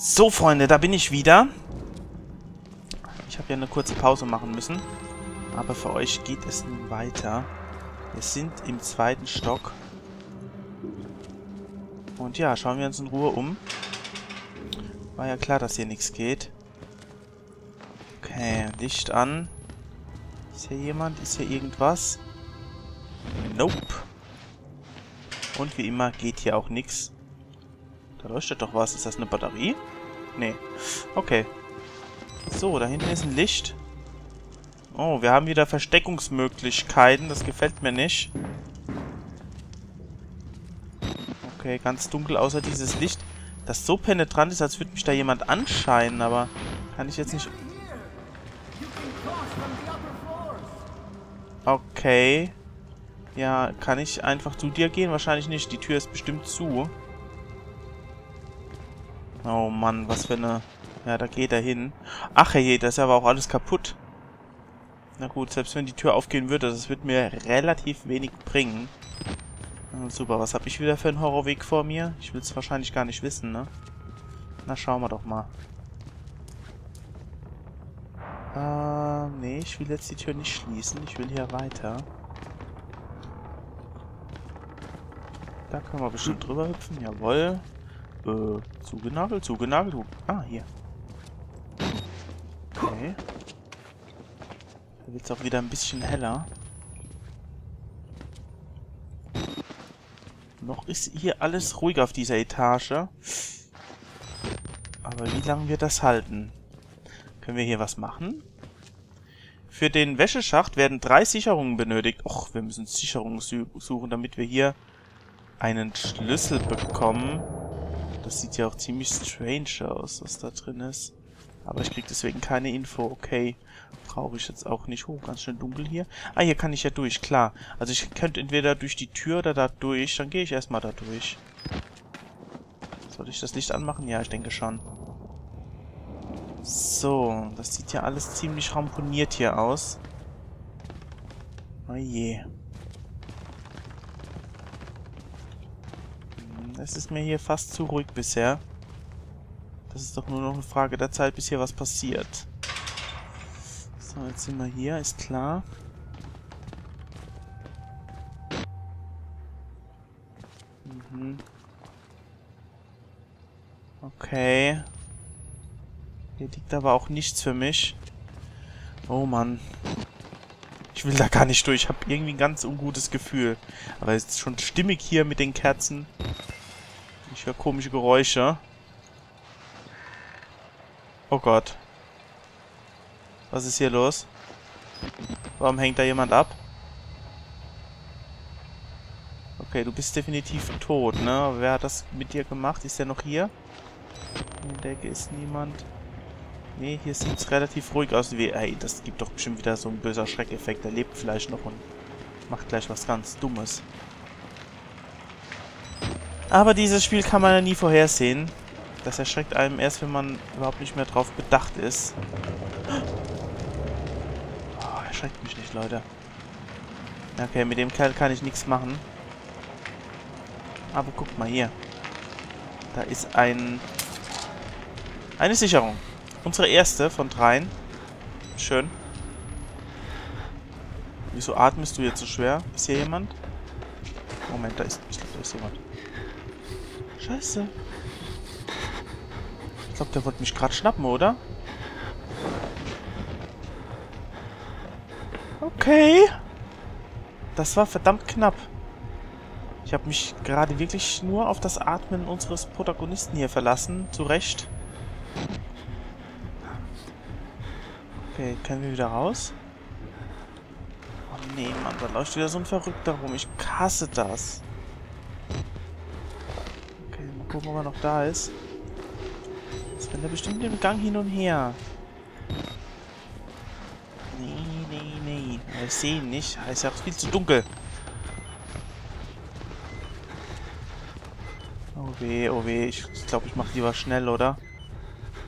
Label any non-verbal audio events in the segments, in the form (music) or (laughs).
So, Freunde, da bin ich wieder. Ich habe ja eine kurze Pause machen müssen. Aber für euch geht es nun weiter. Wir sind im zweiten Stock. Und ja, schauen wir uns in Ruhe um. War ja klar, dass hier nichts geht. Okay, Licht an. Ist hier jemand? Ist hier irgendwas? Nope. Und wie immer geht hier auch nichts. Da leuchtet doch was. Ist das eine Batterie? Nee. Okay. So, da hinten ist ein Licht. Oh, wir haben wieder Versteckungsmöglichkeiten. Das gefällt mir nicht. Okay, ganz dunkel außer dieses Licht, das so penetrant ist, als würde mich da jemand anscheinen, aber kann ich jetzt nicht... Okay. Ja, kann ich einfach zu dir gehen? Wahrscheinlich nicht. Die Tür ist bestimmt zu. Oh Mann, was für eine... Ja, da geht er hin. Ach hey, das ist aber auch alles kaputt. Na gut, selbst wenn die Tür aufgehen würde, das wird mir relativ wenig bringen. super, was habe ich wieder für einen Horrorweg vor mir? Ich will es wahrscheinlich gar nicht wissen, ne? Na, schauen wir doch mal. Äh, nee, ich will jetzt die Tür nicht schließen. Ich will hier weiter. Da können wir bestimmt drüber hüpfen. Jawohl. Äh, zugenagelt, zugenagelt. Ah, hier. Okay. Da wird es auch wieder ein bisschen heller. Noch ist hier alles ruhig auf dieser Etage. Aber wie lange wird das halten? Können wir hier was machen? Für den Wäscheschacht werden drei Sicherungen benötigt. Och, wir müssen Sicherungen suchen, damit wir hier einen Schlüssel bekommen. Das sieht ja auch ziemlich strange aus, was da drin ist. Aber ich krieg deswegen keine Info. Okay, brauche ich jetzt auch nicht. Oh, ganz schön dunkel hier. Ah, hier kann ich ja durch, klar. Also ich könnte entweder durch die Tür oder da durch. Dann gehe ich erstmal da durch. Soll ich das Licht anmachen? Ja, ich denke schon. So, das sieht ja alles ziemlich ramponiert hier aus. Oh je. Es ist mir hier fast zu ruhig bisher. Das ist doch nur noch eine Frage der Zeit, bis hier was passiert. So, jetzt sind wir hier, ist klar. Mhm. Okay. Hier liegt aber auch nichts für mich. Oh Mann. Ich will da gar nicht durch. Ich habe irgendwie ein ganz ungutes Gefühl. Aber es ist schon stimmig hier mit den Kerzen. Ich höre komische Geräusche. Oh Gott. Was ist hier los? Warum hängt da jemand ab? Okay, du bist definitiv tot, ne? Wer hat das mit dir gemacht? Ist der noch hier? In der Decke ist niemand. Ne, hier sieht es relativ ruhig aus. Wie, ey, das gibt doch bestimmt wieder so ein böser Schreckeffekt. Der lebt vielleicht noch und macht gleich was ganz Dummes. Aber dieses Spiel kann man ja nie vorhersehen. Das erschreckt einem erst, wenn man überhaupt nicht mehr drauf bedacht ist. Oh, erschreckt mich nicht, Leute. Okay, mit dem Kerl kann ich nichts machen. Aber guckt mal hier. Da ist ein... Eine Sicherung. Unsere erste von dreien. Schön. Wieso atmest du jetzt so schwer? Ist hier jemand? Moment, da ist... Ich glaube, da ist jemand. Scheiße. Ich glaube, der wollte mich gerade schnappen, oder? Okay. Das war verdammt knapp. Ich habe mich gerade wirklich nur auf das Atmen unseres Protagonisten hier verlassen. Zu Recht. Okay, können wir wieder raus? Oh nee, Mann, da läuft wieder so ein Verrückter rum. Ich hasse das gucken, ob er noch da ist. Jetzt rennt er bestimmt im Gang hin und her. Nee, nee, nee. Aber ich sehe ihn nicht. Es ist ja auch viel zu dunkel. Oh weh, oh weh. Ich glaube, ich mache lieber schnell, oder?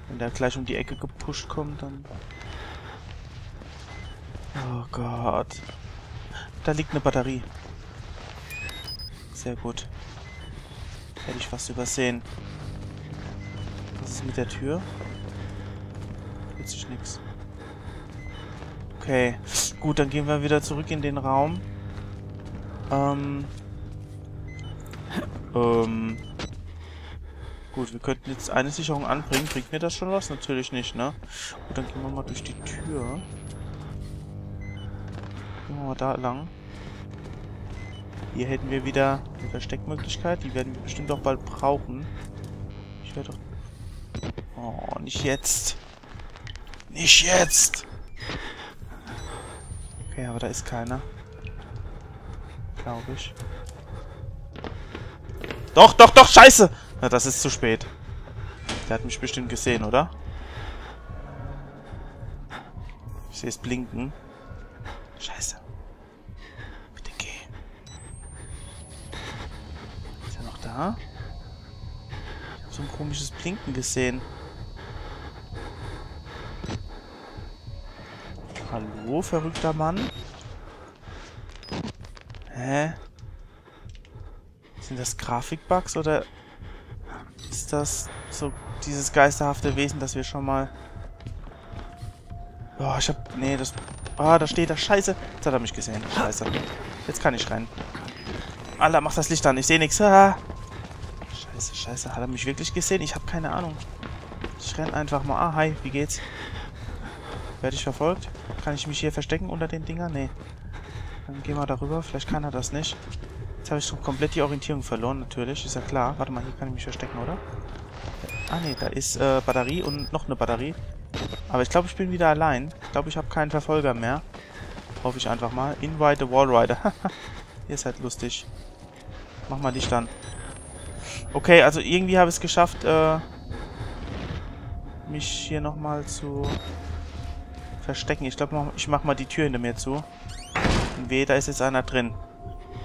Wenn der gleich um die Ecke gepusht kommt, dann... Oh Gott. Da liegt eine Batterie. Sehr gut. Hätte ich fast übersehen. Was ist mit der Tür? Jetzt ist nichts. Okay. Gut, dann gehen wir wieder zurück in den Raum. Ähm. Ähm. Gut, wir könnten jetzt eine Sicherung anbringen. Bringt mir das schon was? Natürlich nicht, ne? Gut, dann gehen wir mal durch die Tür. Gehen wir mal da lang. Hier hätten wir wieder eine Versteckmöglichkeit. Die werden wir bestimmt auch bald brauchen. Ich werde doch... Oh, nicht jetzt. Nicht jetzt! Okay, aber da ist keiner. Glaube ich. Doch, doch, doch, scheiße! Na, das ist zu spät. Der hat mich bestimmt gesehen, oder? Ich sehe es blinken. Scheiße. Bitte geh. Er so ein komisches Blinken gesehen. Hallo, verrückter Mann? Hä? Sind das Grafikbugs oder ist das so dieses geisterhafte Wesen, das wir schon mal... Boah, ich hab... Nee, das... Ah, da steht da. Scheiße. Jetzt hat er mich gesehen. Scheiße. Jetzt kann ich rennen. Alter, mach das Licht an. Ich sehe nichts. Ah. Scheiße, scheiße. Hat er mich wirklich gesehen? Ich habe keine Ahnung. Ich renn einfach mal. Ah, hi. Wie geht's? Werde ich verfolgt? Kann ich mich hier verstecken unter den Dingern? Nee. Dann gehen wir darüber. Vielleicht kann er das nicht. Jetzt habe ich schon komplett die Orientierung verloren, natürlich. Ist ja klar. Warte mal, hier kann ich mich verstecken, oder? Ah, nee, da ist äh, Batterie und noch eine Batterie. Aber ich glaube, ich bin wieder allein. Ich glaube, ich habe keinen Verfolger mehr. Hoffe ich einfach mal. Invite the Wallrider. (laughs) Ihr seid lustig. Mach mal dich dann. Okay, also irgendwie habe ich es geschafft, äh, mich hier nochmal zu verstecken. Ich glaube, ich mache mal die Tür hinter mir zu. Und weh, da ist jetzt einer drin.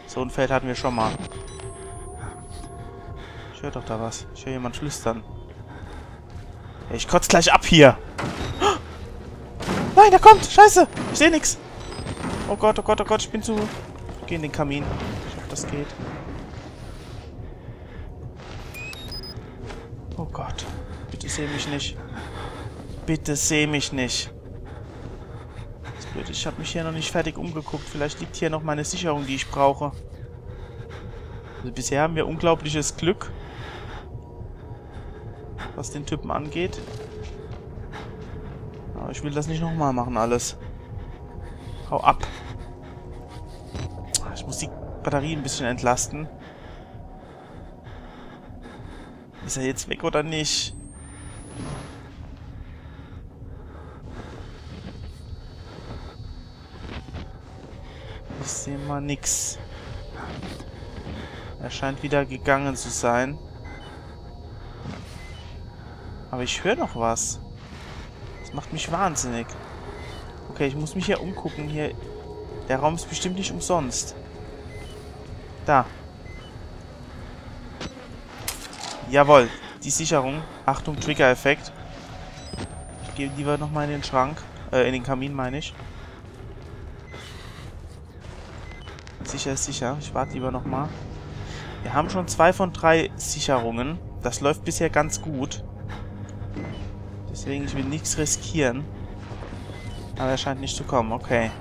So ein Feld hatten wir schon mal. Ich höre doch da was. Ich höre jemand flüstern. Ich kotze gleich ab hier. Nein, der kommt. Scheiße. Ich sehe nichts. Oh Gott, oh Gott, oh Gott. Ich bin zu... Ich gehe in den Kamin. Ich hoffe, das geht. Seh mich nicht. Bitte seh mich nicht blöd. Ich habe mich hier noch nicht fertig umgeguckt. Vielleicht liegt hier noch meine Sicherung, die ich brauche. Also bisher haben wir unglaubliches Glück. Was den Typen angeht. Aber ich will das nicht nochmal machen, alles. Hau ab. Ich muss die Batterie ein bisschen entlasten. Ist er jetzt weg oder nicht? Ich sehe mal nix. Er scheint wieder gegangen zu sein. Aber ich höre noch was. Das macht mich wahnsinnig. Okay, ich muss mich hier umgucken. Hier. Der Raum ist bestimmt nicht umsonst. Da. Jawohl. Die Sicherung. Achtung, Trigger-Effekt. Ich gehe lieber nochmal in den Schrank. Äh, in den Kamin meine ich. Sicher ist sicher. Ich warte lieber nochmal. Wir haben schon zwei von drei Sicherungen. Das läuft bisher ganz gut. Deswegen, ich will nichts riskieren. Aber er scheint nicht zu kommen. Okay.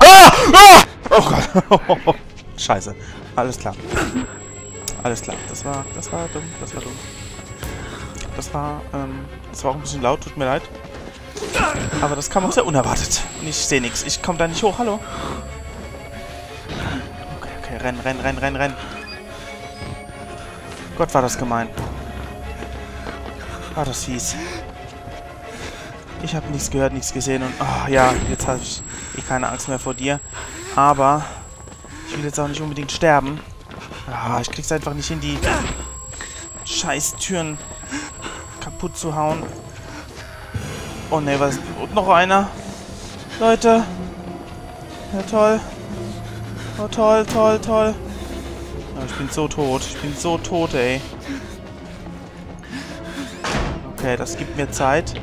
Ah! Ah! Oh Gott. (laughs) Scheiße. Alles klar. Alles klar. Das war, das war dumm. Das war dumm. Das war, ähm, das war auch ein bisschen laut. Tut mir leid. Aber das kam auch sehr unerwartet. Ich sehe nichts. Ich komme da nicht hoch. Hallo? Okay, okay. Renn, renn, renn, renn, renn. Gott, war das gemein. War das fies. Ich habe nichts gehört, nichts gesehen und... Oh, ja, jetzt habe ich eh keine Angst mehr vor dir. Aber ich will jetzt auch nicht unbedingt sterben. Ah, ich krieg's einfach nicht hin, die scheiß Türen kaputt zu hauen. Oh ne, was? Und noch einer. Leute. Ja, toll. Oh, toll, toll, toll. Oh, ich bin so tot. Ich bin so tot, ey. Okay, das gibt mir Zeit.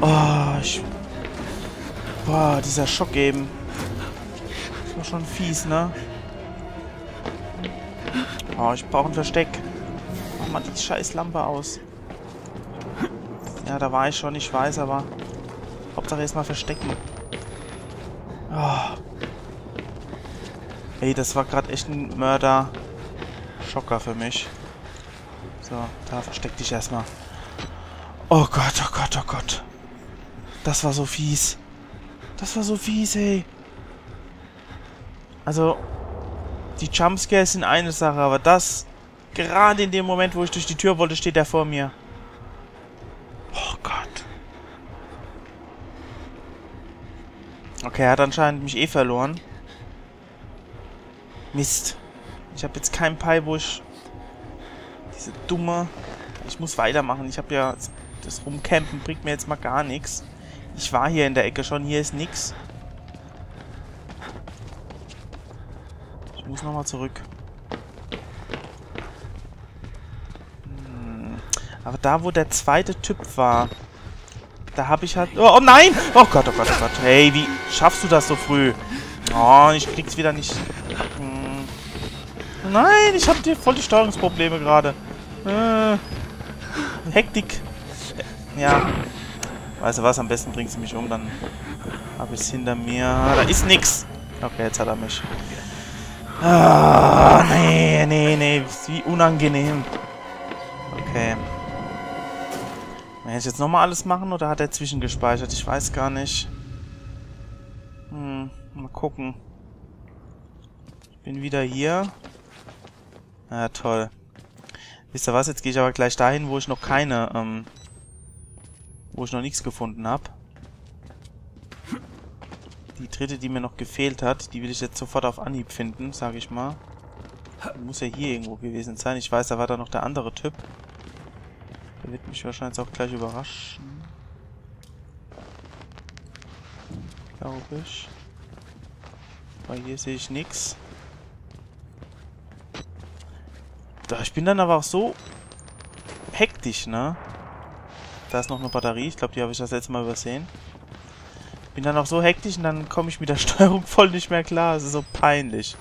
Oh, ich... Boah, dieser Schock eben. Das war schon fies, ne? Oh, ich brauche ein Versteck. Mach mal die scheiß Lampe aus. Ja, da war ich schon, ich weiß, aber... Hauptsache erstmal verstecken. Oh. Ey, das war gerade echt ein Mörder-Schocker für mich. So, da versteck dich erstmal. Oh Gott, oh Gott, oh Gott. Das war so fies. Das war so fies, ey. Also, die Jumpscares sind eine Sache, aber das... Gerade in dem Moment, wo ich durch die Tür wollte, steht er vor mir. Oh Gott. Okay, er hat anscheinend mich eh verloren. Mist. Ich habe jetzt keinen Pi, wo ich... Diese dumme... Ich muss weitermachen. Ich habe ja... Das Rumcampen bringt mir jetzt mal gar nichts. Ich war hier in der Ecke schon. Hier ist nichts. Ich muss nochmal zurück. Hm. Aber da, wo der zweite Typ war, da habe ich halt... Oh, oh, nein! Oh Gott, oh Gott, oh Gott. Hey, wie schaffst du das so früh? Oh, ich krieg's wieder nicht... Hm. Nein, ich habe voll die Steuerungsprobleme gerade. Äh, Hektik. Ja. Weißt du was, am besten bringt sie mich um, dann habe ich es hinter mir. Da ist nix. Okay, jetzt hat er mich. Ah, nee, nee, nee. Wie unangenehm. Okay. Kann ich jetzt nochmal alles machen oder hat er zwischengespeichert? Ich weiß gar nicht. Hm, mal gucken. Ich bin wieder hier. Ja, toll. Wisst ihr was? Jetzt gehe ich aber gleich dahin, wo ich noch keine, ähm, wo ich noch nichts gefunden habe. Die dritte, die mir noch gefehlt hat, die will ich jetzt sofort auf Anhieb finden, sage ich mal. Muss ja hier irgendwo gewesen sein. Ich weiß, da war da noch der andere Typ. Der wird mich wahrscheinlich auch gleich überraschen. Glaube ich. Weil hier sehe ich nichts. Ich bin dann aber auch so hektisch, ne? Da ist noch eine Batterie. Ich glaube, die habe ich das letzte Mal übersehen. Bin dann auch so hektisch und dann komme ich mit der (laughs) Steuerung voll nicht mehr klar. Das ist so peinlich.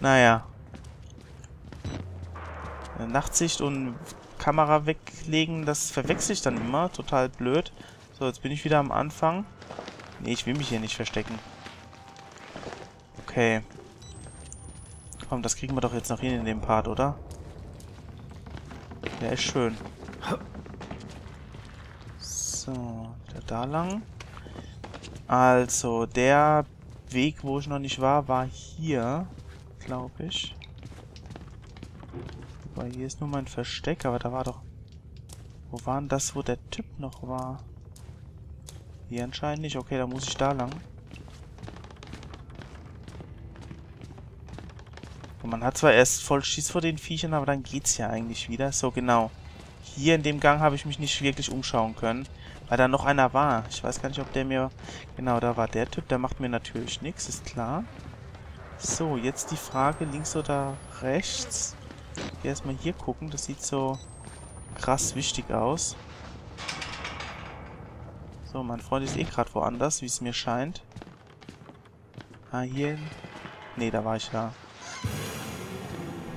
Naja. Nachtsicht und Kamera weglegen, das verwechsel ich dann immer. Total blöd. So, jetzt bin ich wieder am Anfang. Nee, ich will mich hier nicht verstecken. Okay. Komm, das kriegen wir doch jetzt noch hin in dem Part, oder? Der ist schön. So, der da lang. Also, der Weg, wo ich noch nicht war, war hier, glaube ich. Wobei, hier ist nur mein Versteck, aber da war doch... Wo war denn das, wo der Typ noch war? Hier anscheinend nicht. Okay, da muss ich da lang. Und man hat zwar erst voll Schiss vor den Viechern, aber dann geht's ja eigentlich wieder. So, genau. Hier in dem Gang habe ich mich nicht wirklich umschauen können. Weil da noch einer war. Ich weiß gar nicht, ob der mir... Genau, da war der Typ. Der macht mir natürlich nichts, ist klar. So, jetzt die Frage, links oder rechts? Hier erstmal hier gucken. Das sieht so krass wichtig aus. So, mein Freund ist eh gerade woanders, wie es mir scheint. Ah, hier... Ne, da war ich da.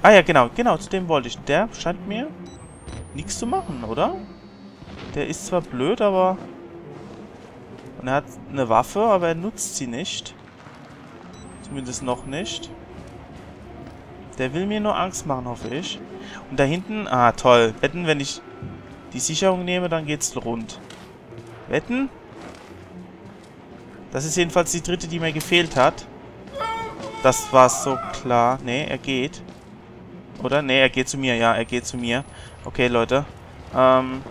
Ah ja, genau, genau, zu dem wollte ich. Der scheint mir nichts zu machen, oder? Der ist zwar blöd, aber... Und er hat eine Waffe, aber er nutzt sie nicht. Zumindest noch nicht. Der will mir nur Angst machen, hoffe ich. Und da hinten... Ah, toll. Wetten, wenn ich die Sicherung nehme, dann geht's rund. Wetten? Das ist jedenfalls die dritte, die mir gefehlt hat. Das war so klar. Nee, er geht. Oder? Nee, er geht zu mir. Ja, er geht zu mir. Okay, Leute. Ähm,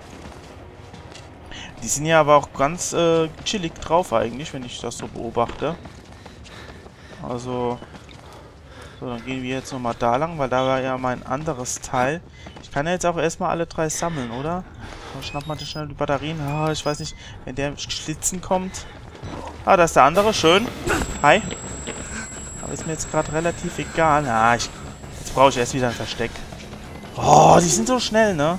die sind ja aber auch ganz äh, chillig drauf eigentlich, wenn ich das so beobachte. Also... So, dann gehen wir jetzt nochmal da lang, weil da war ja mein anderes Teil. Ich kann ja jetzt auch erstmal alle drei sammeln, oder? Dann schnapp mal schnell die Batterien. Ah, ich weiß nicht, wenn der Schlitzen kommt. Ah, da ist der andere. Schön. Hi. Aber ist mir jetzt gerade relativ egal. Ah, ich, jetzt brauche ich erst wieder ein Versteck. Oh, die sind so schnell, ne?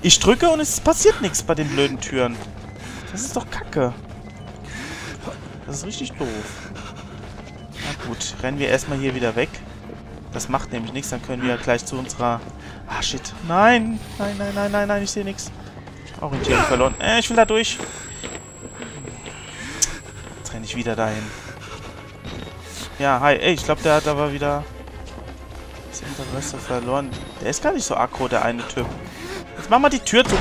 Ich drücke und es passiert nichts bei den blöden Türen. Das ist doch kacke. Das ist richtig doof. Gut, rennen wir erstmal hier wieder weg. Das macht nämlich nichts, dann können wir gleich zu unserer... Ah, shit. Nein, nein, nein, nein, nein, nein, ich sehe nichts. Orientierung verloren. Äh, ich will da durch. Jetzt renne ich wieder dahin. Ja, hi. Ey, ich glaube, der hat aber wieder das Interesse verloren. Der ist gar nicht so aggro, der eine Typ. Jetzt mach mal die Tür zu.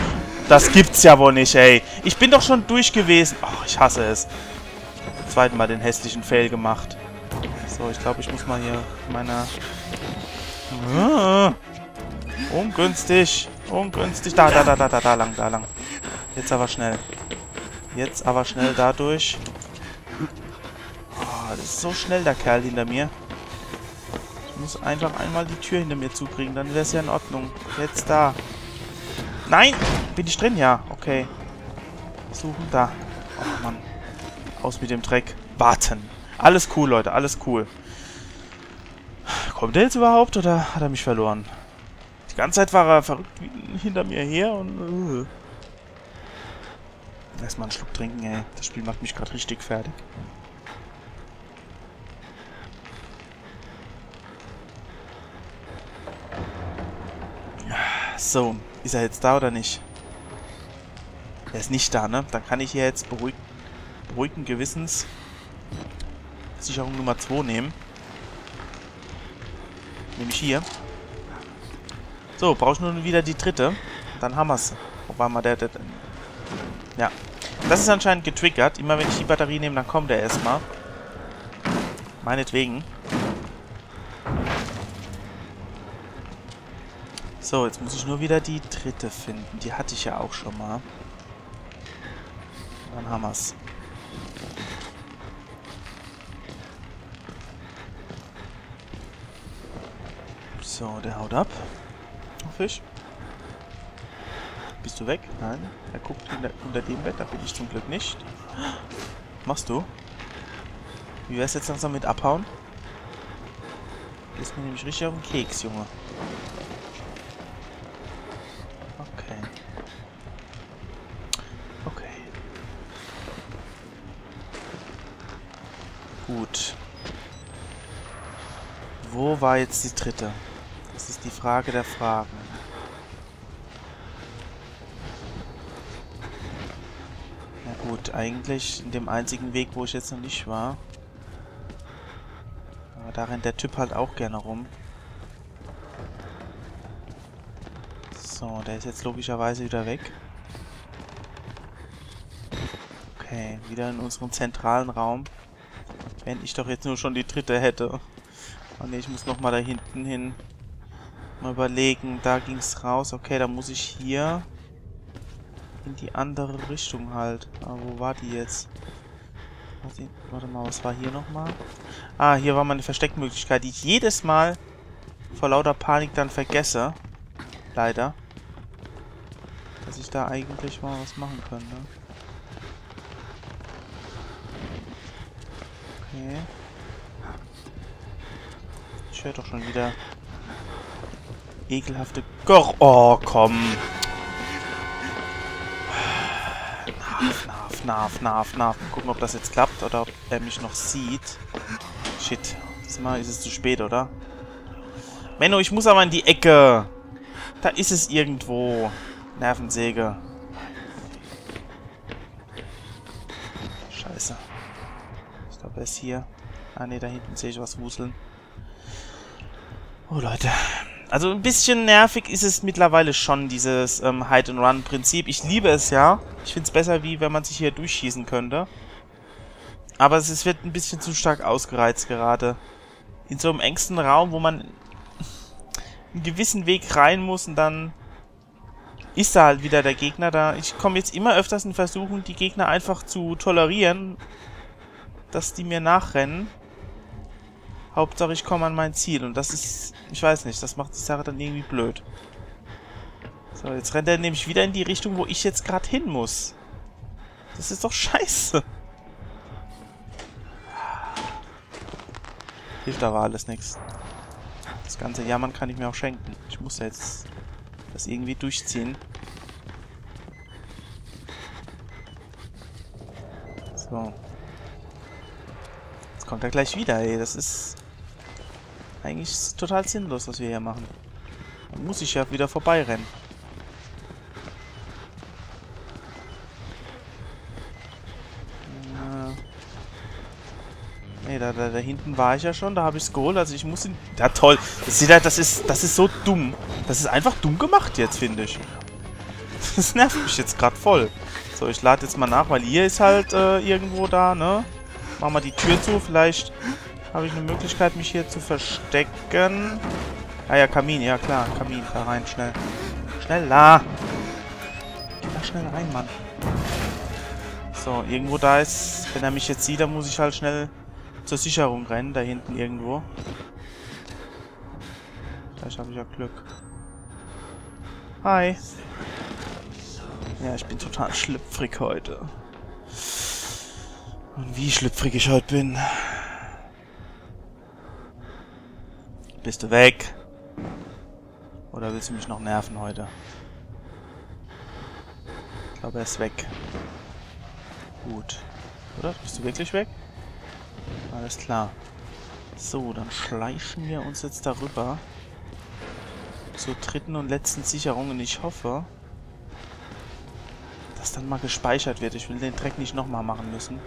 Das gibt's ja wohl nicht, ey. Ich bin doch schon durch gewesen. Oh, ich hasse es. Zweiten Mal den hässlichen Fail gemacht. So, ich glaube, ich muss mal hier meiner... Ah, ungünstig. Ungünstig. Da, da, da, da, da, da lang, da lang. Jetzt aber schnell. Jetzt aber schnell dadurch. Oh, das ist so schnell, der Kerl hinter mir. Ich muss einfach einmal die Tür hinter mir zukriegen, dann wäre es ja in Ordnung. Jetzt da. Nein! Bin ich drin? Ja, okay. Suchen, da. Oh Mann. Aus mit dem Dreck. Warten. Alles cool, Leute, alles cool. Kommt er jetzt überhaupt oder hat er mich verloren? Die ganze Zeit war er verrückt hinter mir her und... Uh. Erstmal einen Schluck trinken, ey. Das Spiel macht mich gerade richtig fertig. So, ist er jetzt da oder nicht? Er ist nicht da, ne? Dann kann ich hier jetzt beruhig beruhigten Gewissens Sicherung Nummer 2 nehmen. Nämlich hier. So, brauche ich nur wieder die dritte. Dann haben wir es. Wobei mal der, der... Ja. Das ist anscheinend getriggert. Immer wenn ich die Batterie nehme, dann kommt er erstmal. Meinetwegen. So, jetzt muss ich nur wieder die dritte finden. Die hatte ich ja auch schon mal. Dann haben wir So, der haut ab. Hoffe ich. Bist du weg? Nein. Er guckt hinter, unter dem Bett. Da bin ich zum Glück nicht. Machst du? Wie wär's jetzt langsam mit abhauen? Ist mir nämlich richtig auf den Keks, Junge. Okay. Okay. Gut. Wo war jetzt die dritte? Ist die Frage der Fragen. Na gut, eigentlich in dem einzigen Weg, wo ich jetzt noch nicht war. Aber da rennt der Typ halt auch gerne rum. So, der ist jetzt logischerweise wieder weg. Okay, wieder in unserem zentralen Raum. Wenn ich doch jetzt nur schon die dritte hätte. Oh ne, ich muss nochmal da hinten hin. Mal überlegen, da ging es raus. Okay, dann muss ich hier in die andere Richtung halt. Aber wo war die jetzt? Warte mal, was war hier nochmal? Ah, hier war meine Versteckmöglichkeit, die ich jedes Mal vor lauter Panik dann vergesse. Leider. Dass ich da eigentlich mal was machen könnte. Okay. Ich höre doch schon wieder ekelhafte Gor... Oh, komm. Narf, narf, narf, narf, narf. Mal gucken, ob das jetzt klappt oder ob er mich noch sieht. Shit. Diesmal ist es zu spät, oder? Menno, ich muss aber in die Ecke. Da ist es irgendwo. Nervensäge. Scheiße. Ich glaube, er ist hier. Ah, ne, da hinten sehe ich was wuseln. Oh, Leute. Also ein bisschen nervig ist es mittlerweile schon, dieses ähm, Hide-and-Run-Prinzip. Ich liebe es ja. Ich finde es besser, wie wenn man sich hier durchschießen könnte. Aber es, wird ein bisschen zu stark ausgereizt gerade. In so einem engsten Raum, wo man (laughs) einen gewissen Weg rein muss und dann ist da halt wieder der Gegner da. Ich komme jetzt immer öfters in Versuchen, die Gegner einfach zu tolerieren, dass die mir nachrennen. Hauptsache ich komme an mein Ziel und das ist ich weiß nicht, das macht die Sache dann irgendwie blöd. So, jetzt rennt er nämlich wieder in die Richtung, wo ich jetzt gerade hin muss. Das ist doch scheiße. Hilft aber alles nichts. Das ganze Jammern kann ich mir auch schenken. Ich muss jetzt das irgendwie durchziehen. So. Kommt er gleich wieder, ey. Das ist Eigentlich total sinnlos, was wir hier machen. Dann muss ich ja wieder vorbeirennen. Nee, da, da, da hinten war ich ja schon, da habe ich es geholt, also ich muss ihn... Ja, toll. Das, das, ist, das ist so dumm. Das ist einfach dumm gemacht jetzt, finde ich. Das nervt mich jetzt gerade voll. So, ich lade jetzt mal nach, weil ihr ist halt äh, irgendwo da, ne? Machen wir die Tür zu, vielleicht habe ich eine Möglichkeit, mich hier zu verstecken. Ah ja, Kamin, ja klar, Kamin, da rein, schnell. Schneller! Geh da schnell rein, Mann. So, irgendwo da ist, wenn er mich jetzt sieht, dann muss ich halt schnell zur Sicherung rennen, da hinten irgendwo. Vielleicht habe ich ja Glück. Hi. Ja, ich bin total schlüpfrig heute. Und wie schlüpfrig ich heute bin. Bist du weg? Oder willst du mich noch nerven heute? Ich glaube, er ist weg. Gut. Oder? Bist du wirklich weg? Alles klar. So, dann schleichen wir uns jetzt darüber. Zur dritten und letzten Sicherung. Und ich hoffe, dass dann mal gespeichert wird. Ich will den Dreck nicht nochmal machen müssen.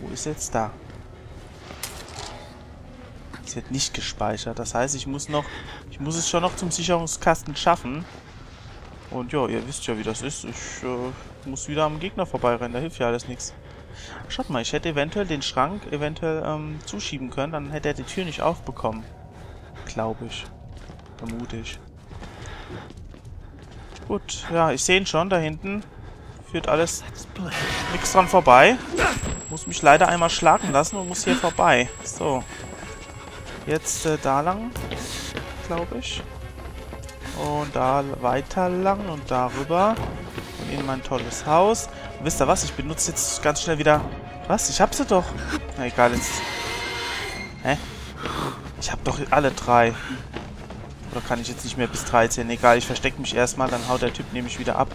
Wo ist jetzt da? Es wird nicht gespeichert. Das heißt, ich muss noch... Ich muss es schon noch zum Sicherungskasten schaffen. Und ja, ihr wisst ja, wie das ist. Ich äh, muss wieder am Gegner vorbeirennen. Da hilft ja alles nichts. Schaut mal, ich hätte eventuell den Schrank eventuell ähm, zuschieben können, dann hätte er die Tür nicht aufbekommen. Glaube ich. Vermute ich. Gut, ja, ich sehe ihn schon, da hinten. Führt alles nichts dran vorbei. Muss mich leider einmal schlagen lassen und muss hier vorbei. So. Jetzt äh, da lang, glaube ich. Und da weiter lang und darüber. Und in mein tolles Haus. Wisst ihr was? Ich benutze jetzt ganz schnell wieder... Was? Ich hab sie doch. Na egal, jetzt... Hä? Ich hab doch alle drei. Oder kann ich jetzt nicht mehr bis 13? Egal, ich verstecke mich erstmal, dann haut der Typ nämlich wieder ab.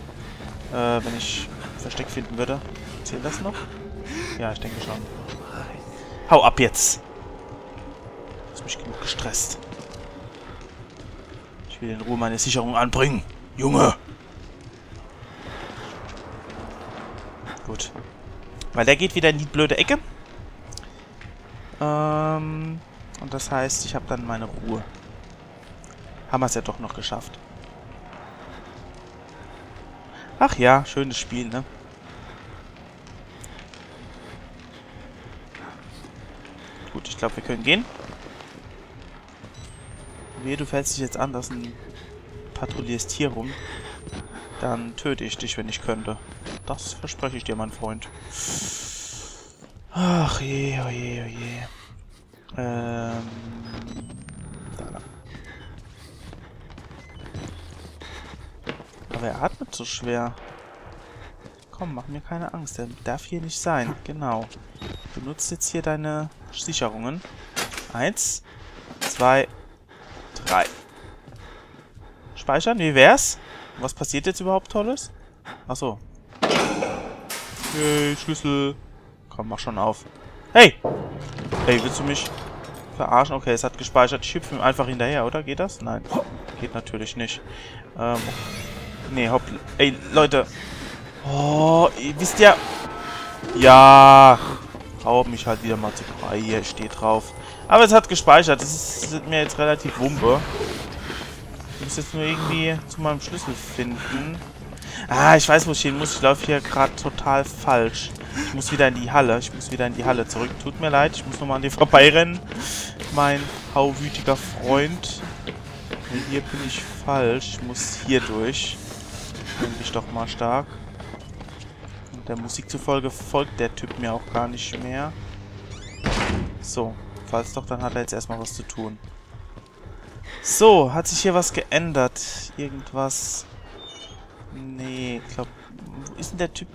Äh, wenn ich Versteck finden würde. Zählt das noch? Ja, ich denke schon. Hau ab jetzt! Du hast mich genug gestresst. Ich will in Ruhe meine Sicherung anbringen. Junge! Gut. Weil der geht wieder in die blöde Ecke. Ähm, und das heißt, ich habe dann meine Ruhe. Haben wir es ja doch noch geschafft. Ach ja, schönes Spiel, ne? Gut, ich glaube, wir können gehen. Wehe, du fällst dich jetzt an, dass ein patrouillierst hier rum. Dann töte ich dich, wenn ich könnte. Das verspreche ich dir, mein Freund. Ach je, oh je, oh je. Ähm. Da lang. Aber er atmet so schwer. Komm, mach mir keine Angst. Er darf hier nicht sein. Genau. Du nutzt jetzt hier deine Sicherungen. Eins, zwei, drei. Speichern, wie wär's? Was passiert jetzt überhaupt Tolles? Achso, Hey, Schlüssel. Komm, mach schon auf. Hey! Hey, willst du mich verarschen? Okay, es hat gespeichert. Ich hüpfe ihm einfach hinterher, oder? Geht das? Nein. Geht natürlich nicht. Ähm. Nee, hopp. Ey, Leute. Oh, ihr wisst ja... Ja. Hau mich halt wieder mal zu frei. Hier steht drauf. Aber es hat gespeichert. Das ist mir jetzt relativ wumpe. Ich muss jetzt nur irgendwie zu meinem Schlüssel finden. Ah, ich weiß, wo ich hin muss. Ich laufe hier gerade total falsch. Ich muss wieder in die Halle. Ich muss wieder in die Halle zurück. Tut mir leid, ich muss nochmal an dir vorbeirennen. Mein hauwütiger Freund. Hier bin ich falsch. Ich muss hier durch. Denke ich doch mal stark. Der Musik zufolge folgt der Typ mir auch gar nicht mehr. So. Falls doch, dann hat er jetzt erstmal was zu tun. So, hat sich hier was geändert? Irgendwas Nee, ich glaube... Wo ist denn der Typ?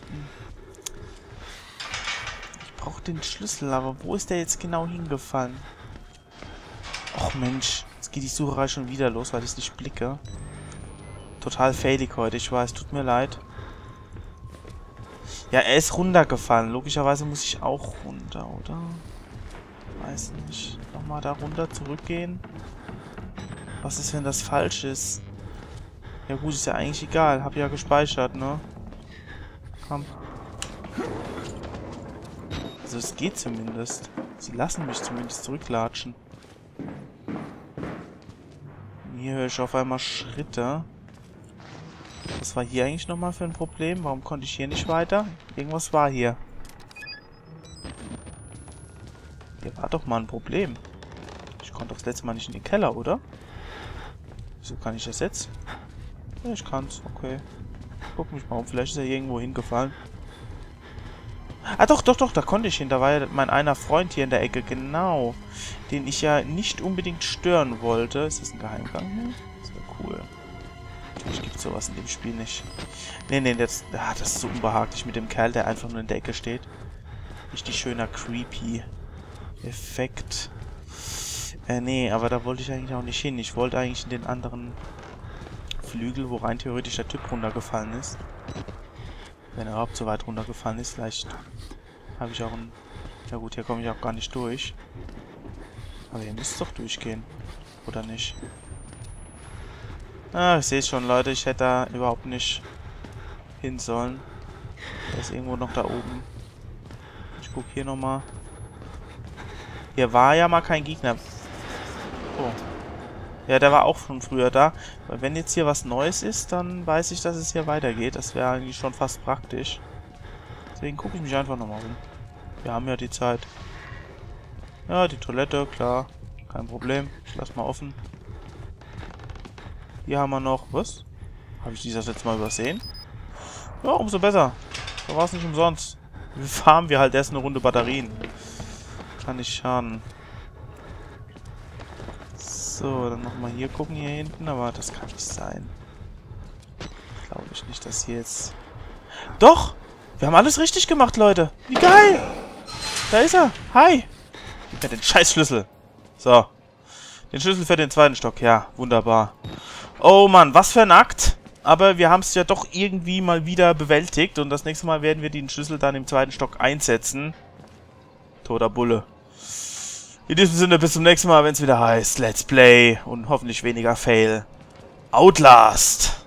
Ich brauche den Schlüssel, aber wo ist der jetzt genau hingefallen? Och Mensch, jetzt geht die Sucherei schon wieder los, weil ich es nicht blicke. Total failig heute, ich weiß, tut mir leid. Ja, er ist runtergefallen. Logischerweise muss ich auch runter, oder? Weiß nicht. Nochmal da runter zurückgehen. Was ist, wenn das falsch ist? Ja gut, ist ja eigentlich egal. Hab ja gespeichert, ne? Komm. Also es geht zumindest. Sie lassen mich zumindest zurücklatschen. Hier höre ich auf einmal Schritte. Was war hier eigentlich nochmal für ein Problem? Warum konnte ich hier nicht weiter? Irgendwas war hier. Hier war doch mal ein Problem. Ich konnte doch das letzte Mal nicht in den Keller, oder? Wieso kann ich das jetzt? Ja, ich kann's. Okay. Guck mich mal um. Vielleicht ist er irgendwo hingefallen. Ah, doch, doch, doch. Da konnte ich hin. Da war ja mein einer Freund hier in der Ecke. Genau. Den ich ja nicht unbedingt stören wollte. Ist das ein Geheimgang hier? Das wäre cool. Sowas in dem Spiel nicht. Nee, nee, das, ah, das ist so unbehaglich mit dem Kerl, der einfach nur in der Ecke steht. Richtig schöner creepy Effekt. Äh, nee, aber da wollte ich eigentlich auch nicht hin. Ich wollte eigentlich in den anderen Flügel, wo rein theoretisch der Typ runtergefallen ist. Wenn er überhaupt so weit runtergefallen ist, vielleicht habe ich auch ein... Ja gut, hier komme ich auch gar nicht durch. Aber hier müsste es doch durchgehen. Oder nicht? Ah, ich sehe schon, Leute. Ich hätte da überhaupt nicht hin sollen. Der ist irgendwo noch da oben. Ich gucke hier nochmal. Hier war ja mal kein Gegner. Oh. Ja, der war auch schon früher da. Weil wenn jetzt hier was Neues ist, dann weiß ich, dass es hier weitergeht. Das wäre eigentlich schon fast praktisch. Deswegen gucke ich mich einfach nochmal um. Wir haben ja die Zeit. Ja, die Toilette, klar. Kein Problem. Ich lass mal offen. Hier haben wir noch... Was? Habe ich dieses jetzt mal übersehen? Ja, umso besser. Da war es nicht umsonst. Wir farmen wir halt erst eine Runde Batterien. Kann nicht schaden. So, dann nochmal hier gucken, hier hinten. Aber das kann nicht sein. Glaube ich nicht, dass hier jetzt... Doch! Wir haben alles richtig gemacht, Leute. Wie geil! Da ist er. Hi! Gib mir den Scheißschlüssel. So. Den Schlüssel für den zweiten Stock. Ja, wunderbar. Oh Mann, was für ein Akt. Aber wir haben es ja doch irgendwie mal wieder bewältigt. Und das nächste Mal werden wir den Schlüssel dann im zweiten Stock einsetzen. Toter Bulle. In diesem Sinne, bis zum nächsten Mal, wenn es wieder heißt Let's Play und hoffentlich weniger Fail. Outlast!